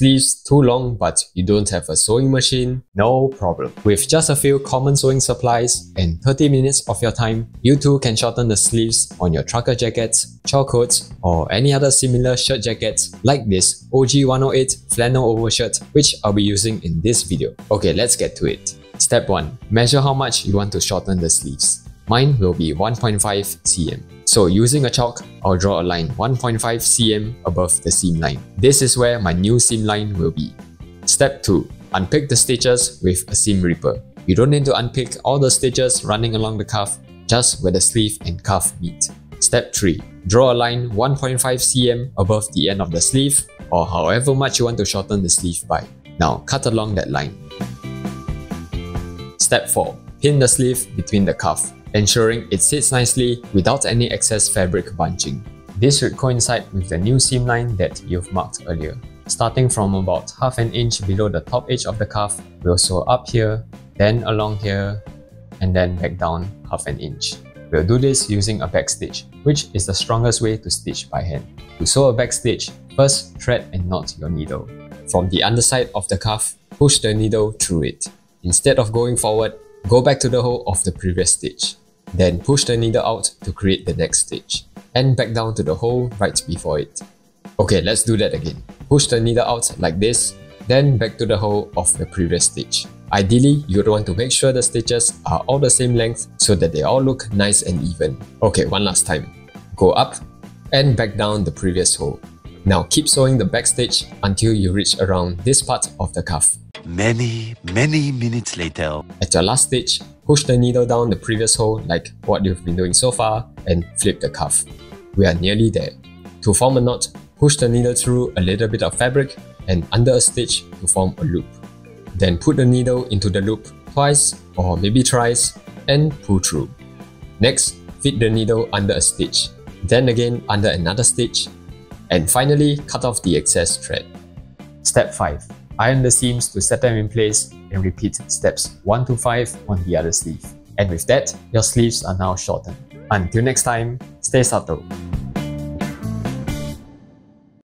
Sleeves too long but you don't have a sewing machine? No problem. With just a few common sewing supplies and 30 minutes of your time, you too can shorten the sleeves on your trucker jackets, chore coats, or any other similar shirt jackets like this OG108 flannel overshirt which I'll be using in this video. Okay, let's get to it. Step 1. Measure how much you want to shorten the sleeves. Mine will be 1.5 cm. So using a chalk, I'll draw a line 1.5 cm above the seam line. This is where my new seam line will be. Step 2. Unpick the stitches with a seam ripper. You don't need to unpick all the stitches running along the cuff, just where the sleeve and cuff meet. Step 3. Draw a line 1.5 cm above the end of the sleeve or however much you want to shorten the sleeve by. Now cut along that line. Step 4. Pin the sleeve between the cuff, ensuring it sits nicely without any excess fabric bunching. This should coincide with the new seam line that you've marked earlier. Starting from about half an inch below the top edge of the cuff, we'll sew up here, then along here, and then back down half an inch. We'll do this using a backstitch, which is the strongest way to stitch by hand. To sew a backstitch, first thread and knot your needle. From the underside of the cuff, push the needle through it. Instead of going forward, go back to the hole of the previous stitch. Then push the needle out to create the next stitch, and back down to the hole right before it. Okay, let's do that again. Push the needle out like this, then back to the hole of the previous stitch. Ideally, you'd want to make sure the stitches are all the same length so that they all look nice and even. Okay, one last time. Go up and back down the previous hole. Now keep sewing the back stitch until you reach around this part of the cuff. Many, many minutes later. At your last stitch, push the needle down the previous hole like what you've been doing so far and flip the cuff. We are nearly there. To form a knot, push the needle through a little bit of fabric and under a stitch to form a loop. Then put the needle into the loop twice or maybe thrice and pull through. Next, fit the needle under a stitch, then again under another stitch, and finally cut off the excess thread. Step 5. Iron the seams to set them in place and repeat steps 1 to 5 on the other sleeve. And with that, your sleeves are now shortened. Until next time, stay subtle.